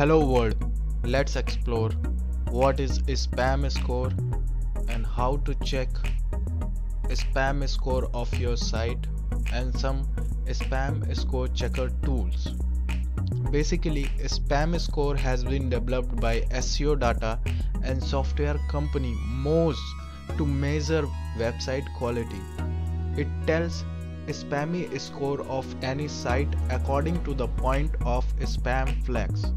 Hello world, let's explore what is spam score and how to check spam score of your site and some spam score checker tools. Basically, spam score has been developed by SEO data and software company Moz to measure website quality. It tells spammy score of any site according to the point of spam flags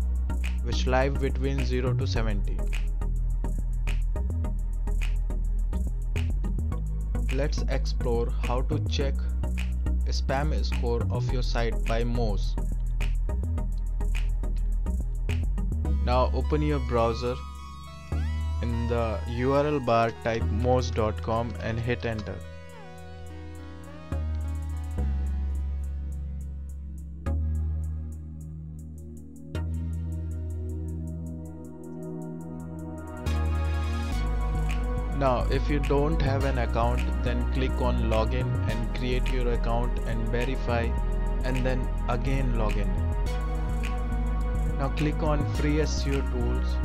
which lie between 0 to 70. Let's explore how to check spam score of your site by Moz. Now open your browser. In the URL bar type moz.com and hit enter. Now if you don't have an account then click on login and create your account and verify and then again login. Now click on free SEO tools,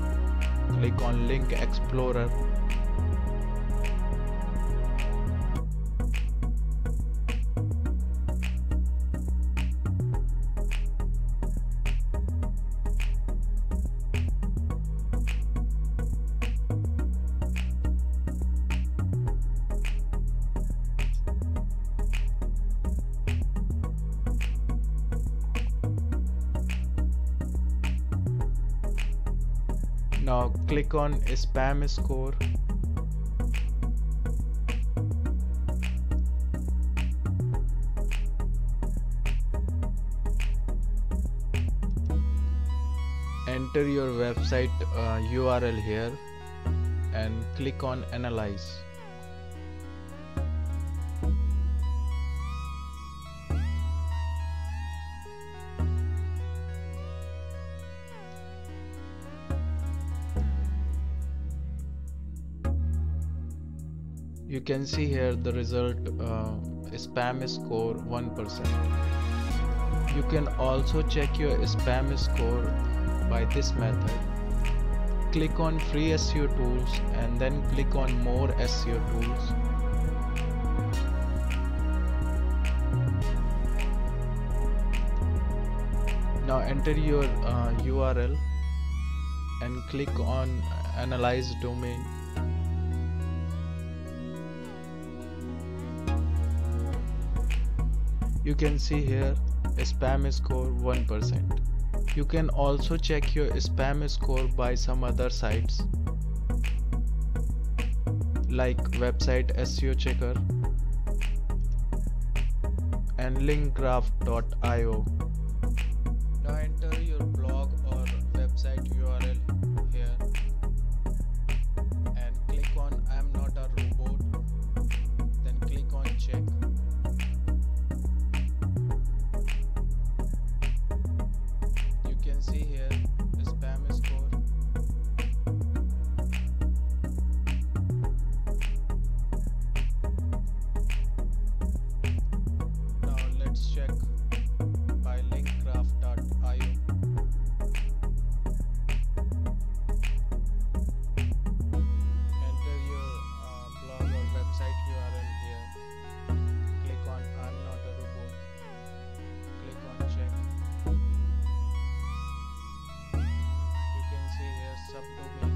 click on link explorer Now click on spam score. Enter your website uh, URL here and click on analyze. You can see here the result uh, spam score 1% you can also check your spam score by this method. Click on free SEO tools and then click on more SEO tools. Now enter your uh, URL and click on analyze domain you can see here spam score 1% you can also check your spam score by some other sites like website SEO checker and linkgraph.io now enter your blog or website URL see here subdomain